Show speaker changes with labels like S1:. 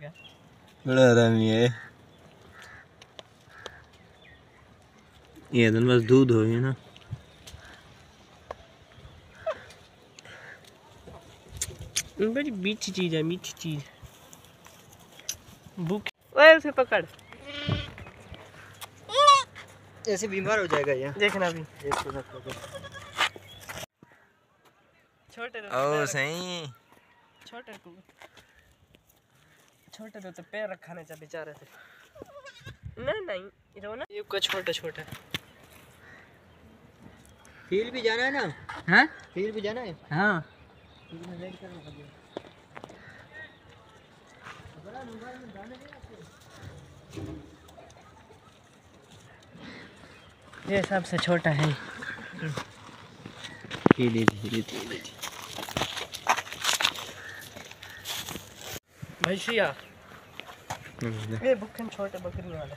S1: बड़ा हरामी है ये तो बस दूध हो ना।
S2: बड़ी मीठी चीज़ है मीठी चीज़। भूख। ओए उसे पकड़।
S1: ऐसे बीमार हो जाएगा ये
S2: देखना भी
S1: देखो देखो
S2: छोटे तो
S1: ओ सही।
S2: छोटे को छोटे तो, तो पैर रखाने चाहिए बेचारे से नहीं नहीं तो ना। ये का छोटा छोटा।
S1: फील भी जाना है ना?
S2: हाँ?
S1: फील भी जाना है?
S2: हाँ। ये सबसे छोटा है।
S1: धीरे धीरे धीरे
S2: भैंसिया ये भुक्खन छोटे बकरी वाला